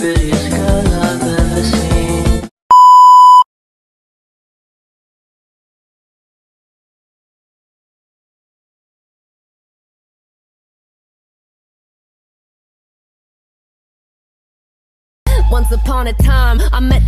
prettiest girl I've ever seen. Once upon a time, I met